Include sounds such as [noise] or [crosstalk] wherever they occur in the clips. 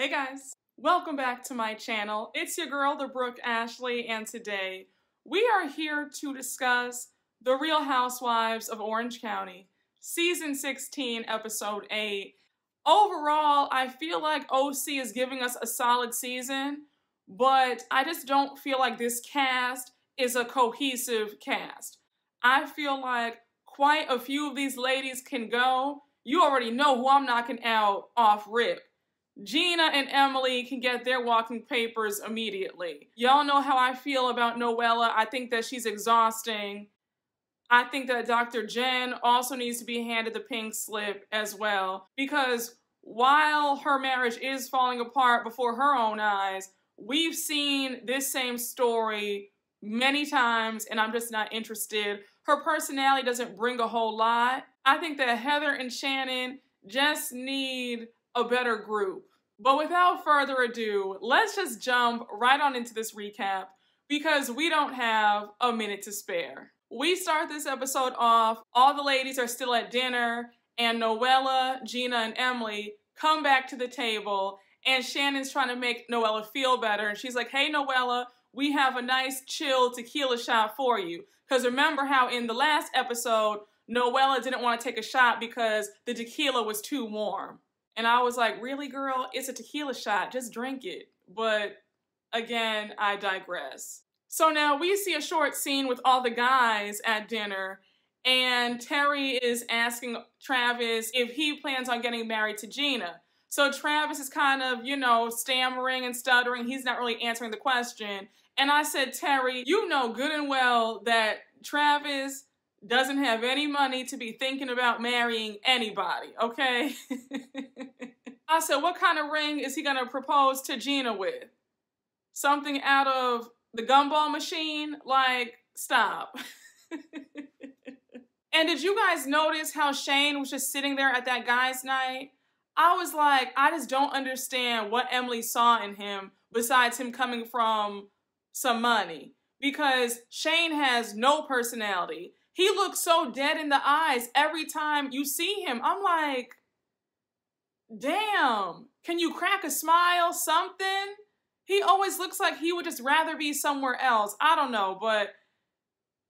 Hey guys, welcome back to my channel. It's your girl, the Brooke Ashley, and today we are here to discuss The Real Housewives of Orange County, Season 16, Episode 8. Overall, I feel like OC is giving us a solid season, but I just don't feel like this cast is a cohesive cast. I feel like quite a few of these ladies can go. You already know who I'm knocking out off rip. Gina and Emily can get their walking papers immediately. Y'all know how I feel about Noella. I think that she's exhausting. I think that Dr. Jen also needs to be handed the pink slip as well because while her marriage is falling apart before her own eyes, we've seen this same story many times and I'm just not interested. Her personality doesn't bring a whole lot. I think that Heather and Shannon just need a better group. But without further ado, let's just jump right on into this recap because we don't have a minute to spare. We start this episode off, all the ladies are still at dinner, and Noella, Gina, and Emily come back to the table, and Shannon's trying to make Noella feel better. And she's like, hey, Noella, we have a nice chill tequila shot for you. Because remember how in the last episode, Noella didn't want to take a shot because the tequila was too warm. And I was like, really, girl? It's a tequila shot. Just drink it. But again, I digress. So now we see a short scene with all the guys at dinner, and Terry is asking Travis if he plans on getting married to Gina. So Travis is kind of, you know, stammering and stuttering. He's not really answering the question. And I said, Terry, you know good and well that Travis doesn't have any money to be thinking about marrying anybody, okay? [laughs] I said, what kind of ring is he gonna propose to Gina with? Something out of the gumball machine? Like, stop. [laughs] and did you guys notice how Shane was just sitting there at that guy's night? I was like, I just don't understand what Emily saw in him besides him coming from some money. Because Shane has no personality. He looks so dead in the eyes every time you see him. I'm like, damn, can you crack a smile, something? He always looks like he would just rather be somewhere else. I don't know, but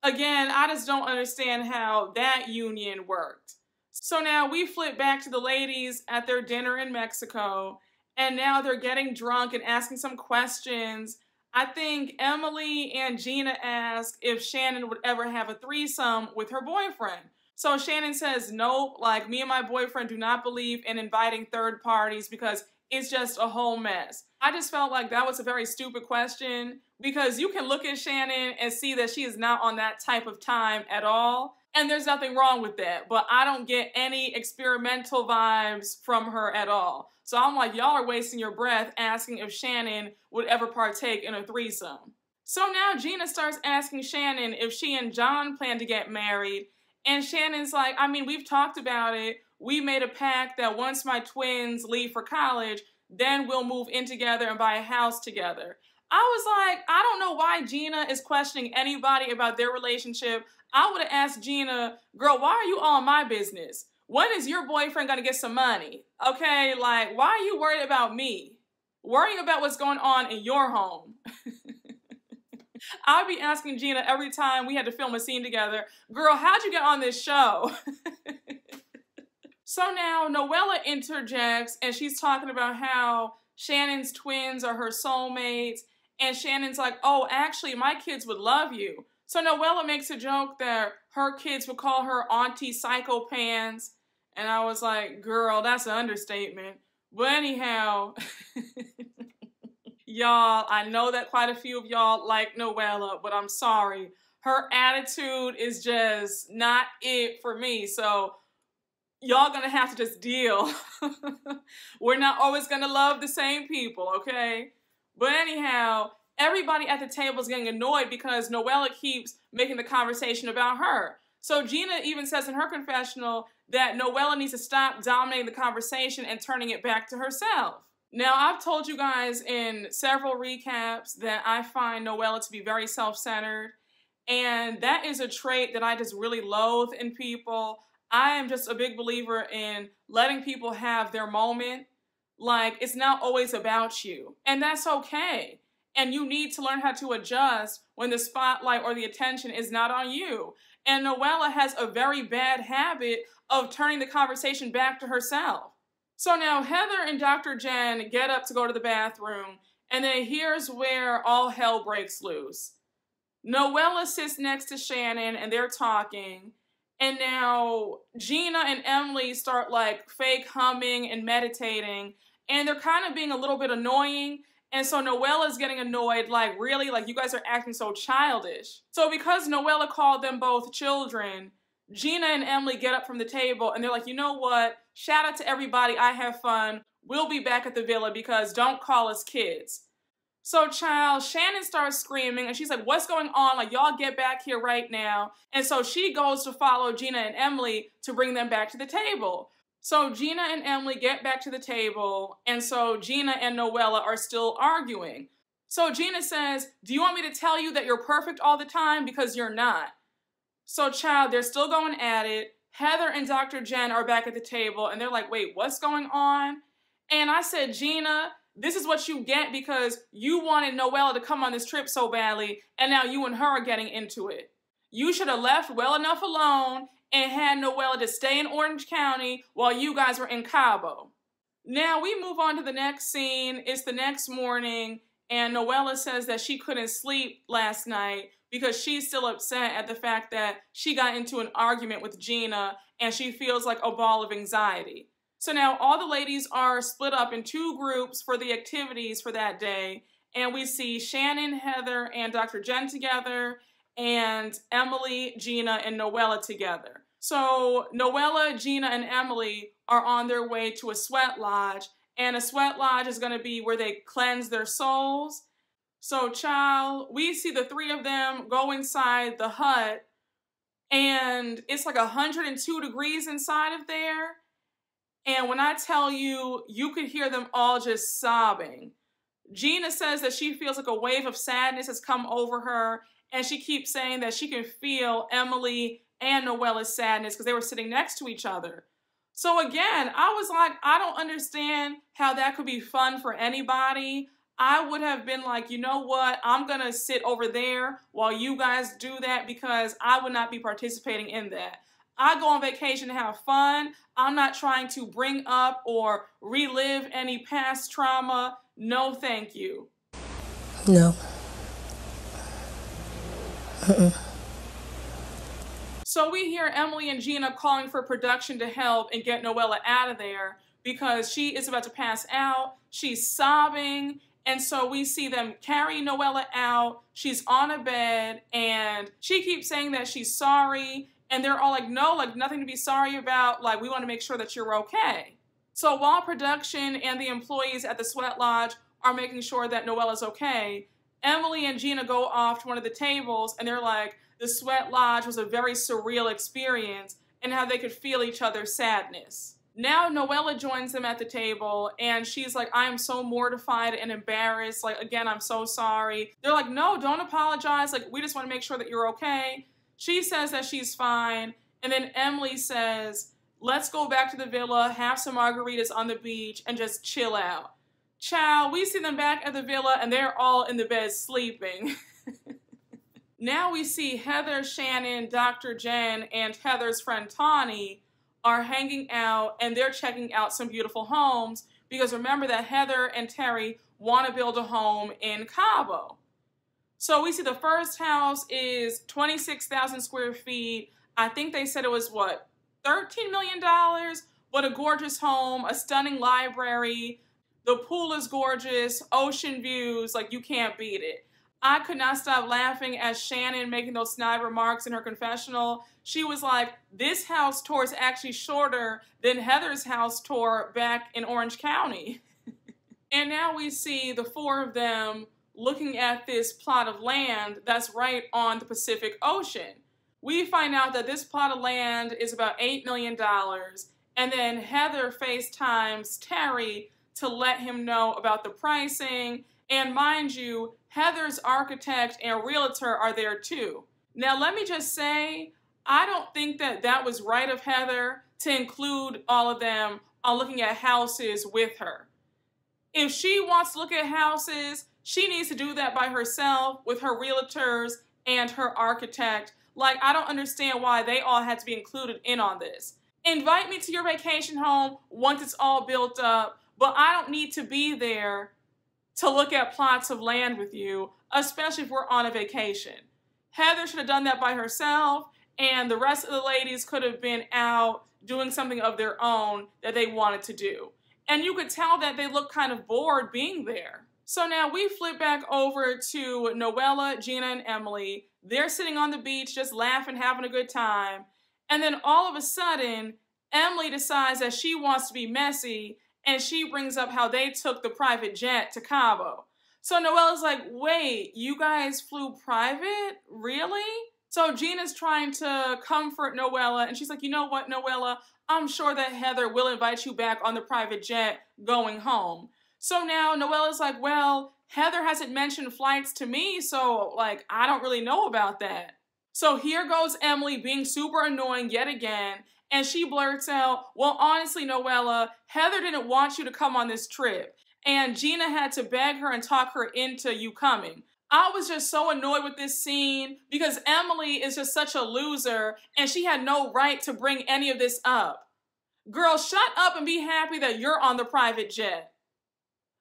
again, I just don't understand how that union worked. So now we flip back to the ladies at their dinner in Mexico, and now they're getting drunk and asking some questions I think Emily and Gina asked if Shannon would ever have a threesome with her boyfriend. So Shannon says, nope, like me and my boyfriend do not believe in inviting third parties because it's just a whole mess. I just felt like that was a very stupid question because you can look at Shannon and see that she is not on that type of time at all. And there's nothing wrong with that, but I don't get any experimental vibes from her at all. So I'm like, y'all are wasting your breath asking if Shannon would ever partake in a threesome. So now Gina starts asking Shannon if she and John plan to get married. And Shannon's like, I mean, we've talked about it. We made a pact that once my twins leave for college, then we'll move in together and buy a house together. I was like, I don't know why Gina is questioning anybody about their relationship. I would have asked Gina, girl, why are you all my business? When is your boyfriend gonna get some money? Okay, like, why are you worried about me? Worrying about what's going on in your home. [laughs] I'd be asking Gina every time we had to film a scene together, girl, how'd you get on this show? [laughs] so now Noella interjects and she's talking about how Shannon's twins are her soulmates. And Shannon's like, oh, actually, my kids would love you. So Noella makes a joke that her kids would call her Auntie Psycho Pants. And I was like, girl, that's an understatement. But anyhow, [laughs] y'all, I know that quite a few of y'all like Noella, but I'm sorry. Her attitude is just not it for me. So y'all gonna have to just deal. [laughs] We're not always gonna love the same people, okay? But anyhow, everybody at the table is getting annoyed because Noella keeps making the conversation about her. So Gina even says in her confessional that Noella needs to stop dominating the conversation and turning it back to herself. Now, I've told you guys in several recaps that I find Noella to be very self-centered, and that is a trait that I just really loathe in people. I am just a big believer in letting people have their moment like it's not always about you. And that's okay. And you need to learn how to adjust when the spotlight or the attention is not on you. And Noella has a very bad habit of turning the conversation back to herself. So now Heather and Dr. Jen get up to go to the bathroom, and then here's where all hell breaks loose. Noella sits next to Shannon and they're talking. And now Gina and Emily start like fake humming and meditating. And they're kind of being a little bit annoying. And so Noella's getting annoyed, like, really? Like, you guys are acting so childish. So, because Noella called them both children, Gina and Emily get up from the table and they're like, you know what? Shout out to everybody. I have fun. We'll be back at the villa because don't call us kids. So, child, Shannon starts screaming and she's like, What's going on? Like, y'all get back here right now. And so she goes to follow Gina and Emily to bring them back to the table. So Gina and Emily get back to the table, and so Gina and Noella are still arguing. So Gina says, Do you want me to tell you that you're perfect all the time? Because you're not. So, child, they're still going at it. Heather and Dr. Jen are back at the table, and they're like, Wait, what's going on? And I said, Gina, this is what you get because you wanted Noella to come on this trip so badly, and now you and her are getting into it. You should have left well enough alone and had Noella to stay in Orange County while you guys were in Cabo. Now we move on to the next scene. It's the next morning, and Noella says that she couldn't sleep last night because she's still upset at the fact that she got into an argument with Gina and she feels like a ball of anxiety. So now all the ladies are split up in two groups for the activities for that day. And we see Shannon, Heather, and Dr. Jen together, and Emily, Gina, and Noella together. So Noella, Gina, and Emily are on their way to a sweat lodge, and a sweat lodge is going to be where they cleanse their souls. So, child, we see the three of them go inside the hut, and it's like 102 degrees inside of there. And when I tell you, you could hear them all just sobbing. Gina says that she feels like a wave of sadness has come over her, and she keeps saying that she can feel Emily and Noella's sadness because they were sitting next to each other. So again, I was like, I don't understand how that could be fun for anybody. I would have been like, you know what? I'm going to sit over there while you guys do that because I would not be participating in that. I go on vacation to have fun. I'm not trying to bring up or relive any past trauma. No, thank you. No. Uh-uh. So we hear Emily and Gina calling for production to help and get Noella out of there because she is about to pass out. She's sobbing. And so we see them carry Noella out. She's on a bed and she keeps saying that she's sorry. And they're all like, no, like nothing to be sorry about. Like, we want to make sure that you're okay. So while production and the employees at the Sweat Lodge are making sure that Noella's okay, Emily and Gina go off to one of the tables and they're like, the Sweat Lodge was a very surreal experience and how they could feel each other's sadness. Now Noella joins them at the table and she's like, I am so mortified and embarrassed. Like, again, I'm so sorry. They're like, no, don't apologize. Like, we just want to make sure that you're okay. She says that she's fine. And then Emily says, let's go back to the villa, have some margaritas on the beach, and just chill out. Child, we see them back at the villa and they're all in the bed sleeping. [laughs] now we see Heather, Shannon, Dr. Jen, and Heather's friend Tawny are hanging out and they're checking out some beautiful homes because remember that Heather and Terry want to build a home in Cabo. So we see the first house is 26,000 square feet. I think they said it was what, $13 million? What a gorgeous home, a stunning library, the pool is gorgeous, ocean views, like you can't beat it. I could not stop laughing as Shannon making those snide remarks in her confessional. She was like, This house tour is actually shorter than Heather's house tour back in Orange County. [laughs] and now we see the four of them looking at this plot of land that's right on the Pacific Ocean. We find out that this plot of land is about $8 million, and then Heather FaceTimes Terry to let him know about the pricing. And mind you, Heather's architect and realtor are there too. Now, let me just say, I don't think that that was right of Heather to include all of them on looking at houses with her. If she wants to look at houses, she needs to do that by herself with her realtors and her architect. Like, I don't understand why they all had to be included in on this. Invite me to your vacation home once it's all built up, but I don't need to be there to look at plots of land with you, especially if we're on a vacation. Heather should have done that by herself, and the rest of the ladies could have been out doing something of their own that they wanted to do. And you could tell that they looked kind of bored being there. So now we flip back over to Noella, Gina, and Emily. They're sitting on the beach just laughing, having a good time. And then all of a sudden, Emily decides that she wants to be messy and she brings up how they took the private jet to Cabo. So Noella's like, wait, you guys flew private? Really? So Gina's trying to comfort Noella, and she's like, you know what, Noella? I'm sure that Heather will invite you back on the private jet going home. So now Noella's like, well, Heather hasn't mentioned flights to me, so like, I don't really know about that. So here goes Emily being super annoying yet again, and she blurts out, Well, honestly, Noella, Heather didn't want you to come on this trip, and Gina had to beg her and talk her into you coming. I was just so annoyed with this scene because Emily is just such a loser and she had no right to bring any of this up. Girl, shut up and be happy that you're on the private jet.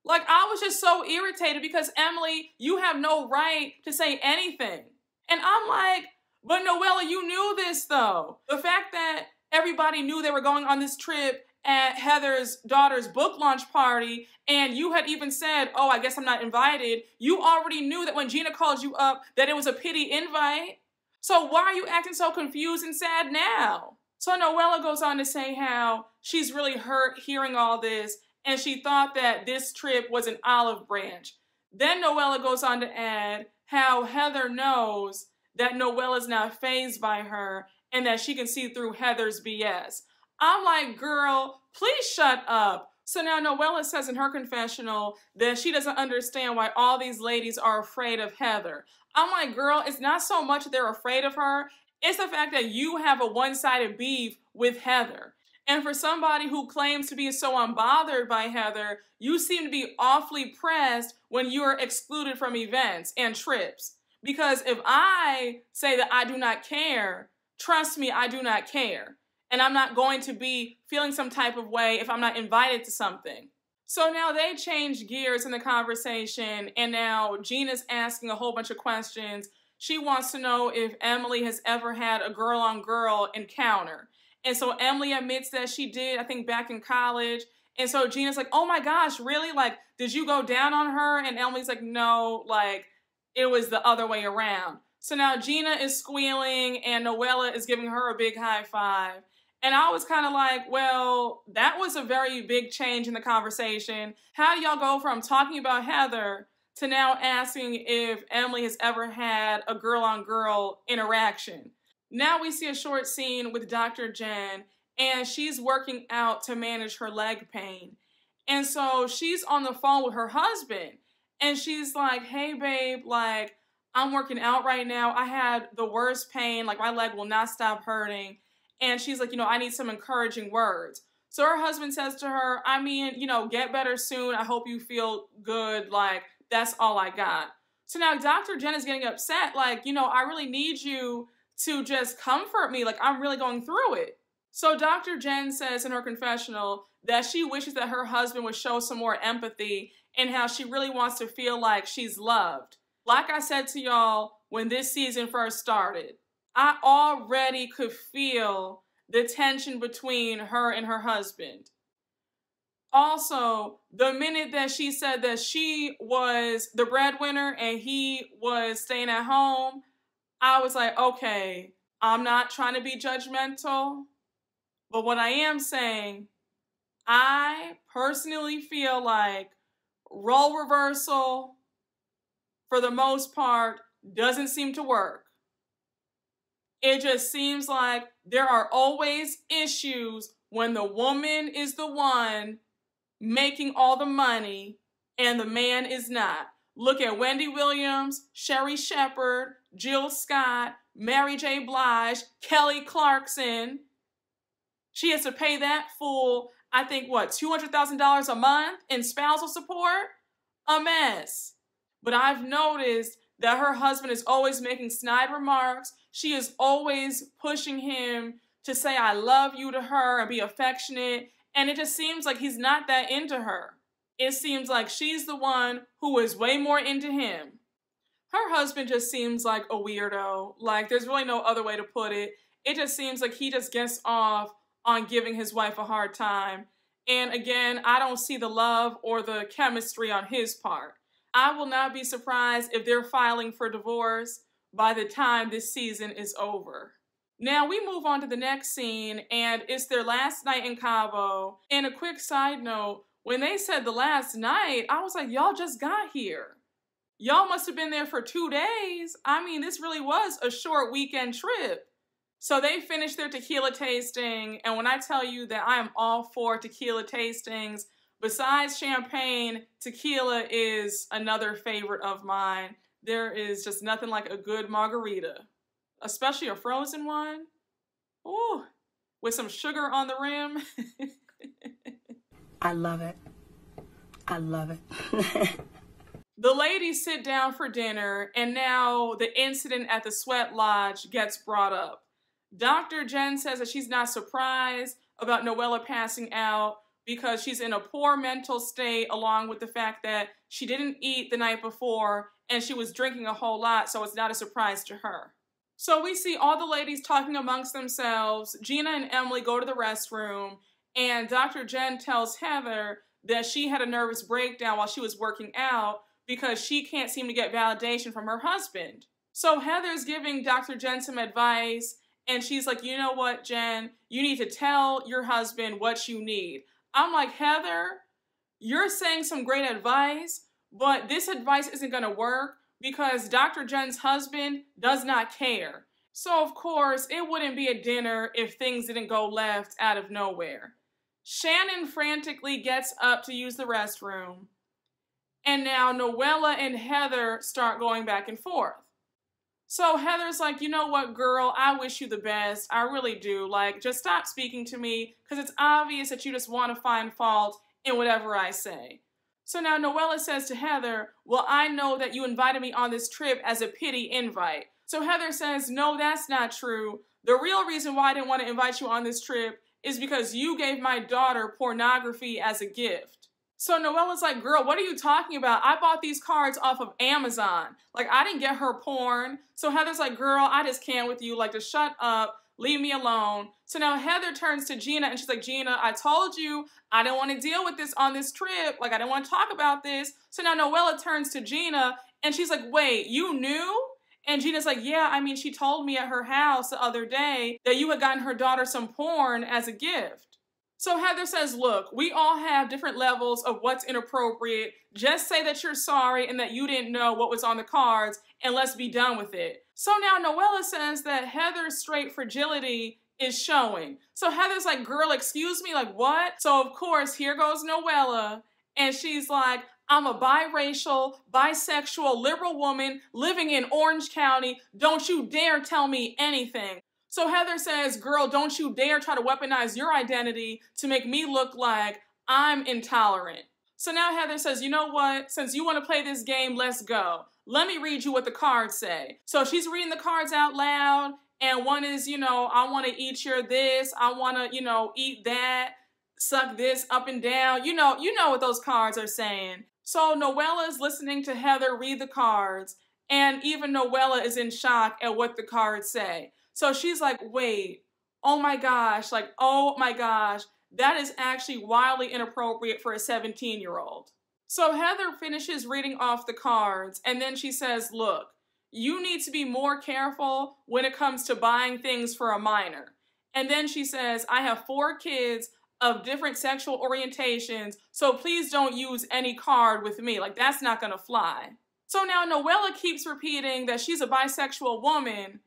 Like, I was just so irritated because Emily, you have no right to say anything. And I'm like, but Noella, you knew this though. The fact that everybody knew they were going on this trip at Heather's daughter's book launch party, and you had even said, Oh, I guess I'm not invited. You already knew that when Gina called you up that it was a pity invite. So why are you acting so confused and sad now? So Noella goes on to say how she's really hurt hearing all this, and she thought that this trip was an olive branch. Then Noella goes on to add how Heather knows that Noella's not phased by her and that she can see through Heather's BS. I'm like, girl, please shut up. So now Noella says in her confessional that she doesn't understand why all these ladies are afraid of Heather. I'm like, girl, it's not so much they're afraid of her, it's the fact that you have a one sided beef with Heather. And for somebody who claims to be so unbothered by Heather, you seem to be awfully pressed when you're excluded from events and trips. Because if I say that I do not care, trust me, I do not care. And I'm not going to be feeling some type of way if I'm not invited to something. So now they change gears in the conversation, and now Gina's asking a whole bunch of questions. She wants to know if Emily has ever had a girl on girl encounter. And so Emily admits that she did, I think back in college. And so Gina's like, oh my gosh, really? Like, did you go down on her? And Emily's like, no, like, it was the other way around. So now Gina is squealing and Noella is giving her a big high five. And I was kind of like, well, that was a very big change in the conversation. How do y'all go from talking about Heather to now asking if Emily has ever had a girl on girl interaction? Now we see a short scene with Dr. Jen, and she's working out to manage her leg pain. And so she's on the phone with her husband, and she's like, hey, babe, like, I'm working out right now. I had the worst pain. Like, my leg will not stop hurting. And she's like, you know, I need some encouraging words. So her husband says to her, I mean, you know, get better soon. I hope you feel good. Like, that's all I got. So now Dr. Jen is getting upset. Like, you know, I really need you to just comfort me. Like, I'm really going through it. So Dr. Jen says in her confessional that she wishes that her husband would show some more empathy and how she really wants to feel like she's loved. Like I said to y'all when this season first started, I already could feel the tension between her and her husband. Also, the minute that she said that she was the breadwinner and he was staying at home, I was like, okay, I'm not trying to be judgmental, but what I am saying, I personally feel like role reversal, for the most part, doesn't seem to work. It just seems like there are always issues when the woman is the one making all the money and the man is not. Look at Wendy Williams, Sherri Shepherd, Jill Scott, Mary J. Blige, Kelly Clarkson. She has to pay that fool I think, what, $200,000 a month in spousal support? A mess. But I've noticed that her husband is always making snide remarks. She is always pushing him to say, I love you to her and be affectionate. And it just seems like he's not that into her. It seems like she's the one who is way more into him. Her husband just seems like a weirdo. Like, there's really no other way to put it. It just seems like he just gets off on giving his wife a hard time. And again, I don't see the love or the chemistry on his part. I will not be surprised if they're filing for divorce by the time this season is over. Now we move on to the next scene, and it's their last night in Cabo. And a quick side note when they said the last night, I was like, y'all just got here. Y'all must have been there for two days. I mean, this really was a short weekend trip. So they finished their tequila tasting, and when I tell you that I am all for tequila tastings, besides champagne, tequila is another favorite of mine. There is just nothing like a good margarita, especially a frozen one. Ooh, with some sugar on the rim. [laughs] I love it. I love it. [laughs] the ladies sit down for dinner, and now the incident at the sweat lodge gets brought up. Dr. Jen says that she's not surprised about Noella passing out because she's in a poor mental state, along with the fact that she didn't eat the night before and she was drinking a whole lot, so it's not a surprise to her. So we see all the ladies talking amongst themselves. Gina and Emily go to the restroom, and Dr. Jen tells Heather that she had a nervous breakdown while she was working out because she can't seem to get validation from her husband. So Heather's giving Dr. Jen some advice, and she's like, you know what, Jen? You need to tell your husband what you need. I'm like, Heather, you're saying some great advice, but this advice isn't going to work because Dr. Jen's husband does not care. So, of course, it wouldn't be a dinner if things didn't go left out of nowhere. Shannon frantically gets up to use the restroom, and now Noella and Heather start going back and forth. So Heather's like, you know what, girl, I wish you the best. I really do. Like, just stop speaking to me because it's obvious that you just want to find fault in whatever I say. So now Noella says to Heather, well, I know that you invited me on this trip as a pity invite. So Heather says, no, that's not true. The real reason why I didn't want to invite you on this trip is because you gave my daughter pornography as a gift. So Noella's like, girl, what are you talking about? I bought these cards off of Amazon. Like, I didn't get her porn. So Heather's like, girl, I just can't with you. Like, just shut up. Leave me alone. So now Heather turns to Gina and she's like, Gina, I told you I didn't want to deal with this on this trip. Like, I didn't want to talk about this. So now Noella turns to Gina and she's like, wait, you knew? And Gina's like, yeah, I mean, she told me at her house the other day that you had gotten her daughter some porn as a gift. So Heather says, look, we all have different levels of what's inappropriate. Just say that you're sorry and that you didn't know what was on the cards and let's be done with it. So now Noella says that Heather's straight fragility is showing. So Heather's like, girl, excuse me, like what? So of course, here goes Noella and she's like, I'm a biracial, bisexual, liberal woman living in Orange County. Don't you dare tell me anything. So Heather says, Girl, don't you dare try to weaponize your identity to make me look like I'm intolerant. So now Heather says, You know what? Since you want to play this game, let's go. Let me read you what the cards say. So she's reading the cards out loud, and one is, you know, I want to eat your this, I want to, you know, eat that, suck this up and down. You know, you know what those cards are saying. So Noella is listening to Heather read the cards, and even Noella is in shock at what the cards say. So she's like, wait, oh my gosh, like, oh my gosh, that is actually wildly inappropriate for a 17 year old. So Heather finishes reading off the cards and then she says, look, you need to be more careful when it comes to buying things for a minor. And then she says, I have four kids of different sexual orientations, so please don't use any card with me. Like, that's not gonna fly. So now Noella keeps repeating that she's a bisexual woman,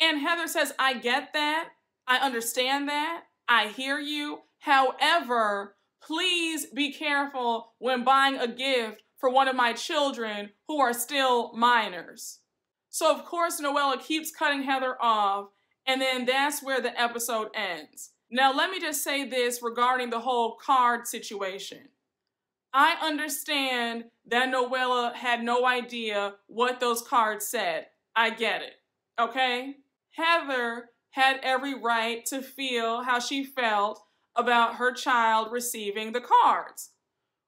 and Heather says, I get that. I understand that. I hear you. However, please be careful when buying a gift for one of my children who are still minors. So, of course, Noella keeps cutting Heather off, and then that's where the episode ends. Now, let me just say this regarding the whole card situation. I understand that Noella had no idea what those cards said. I get it. Okay? Heather had every right to feel how she felt about her child receiving the cards.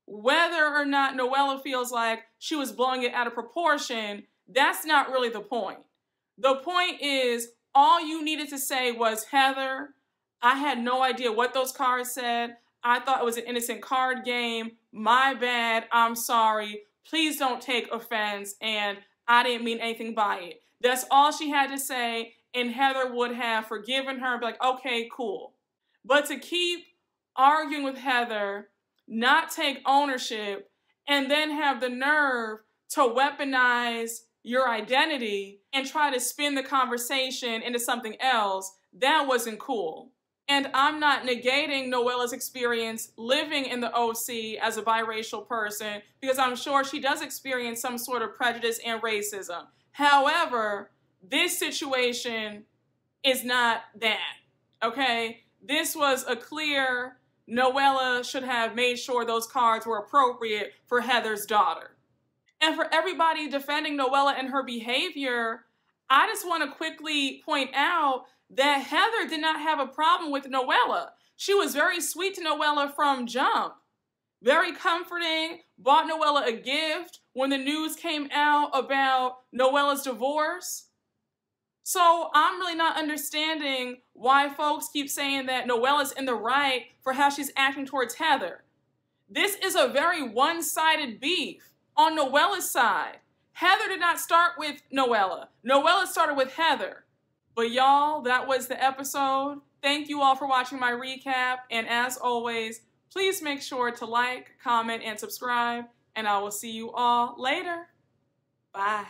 Whether or not Noella feels like she was blowing it out of proportion, that's not really the point. The point is, all you needed to say was, Heather, I had no idea what those cards said. I thought it was an innocent card game. My bad. I'm sorry. Please don't take offense. And I didn't mean anything by it. That's all she had to say. And Heather would have forgiven her, be like, okay, cool. But to keep arguing with Heather, not take ownership, and then have the nerve to weaponize your identity and try to spin the conversation into something else, that wasn't cool. And I'm not negating Noella's experience living in the OC as a biracial person because I'm sure she does experience some sort of prejudice and racism. However, this situation is not that, okay? This was a clear Noella should have made sure those cards were appropriate for Heather's daughter. And for everybody defending Noella and her behavior, I just want to quickly point out that Heather did not have a problem with Noella. She was very sweet to Noella from jump. Very comforting, bought Noella a gift when the news came out about Noella's divorce. So I'm really not understanding why folks keep saying that Noella's in the right for how she's acting towards Heather. This is a very one-sided beef on Noella's side. Heather did not start with Noella. Noella started with Heather. But y'all, that was the episode. Thank you all for watching my recap. And as always, please make sure to like, comment, and subscribe. And I will see you all later. Bye.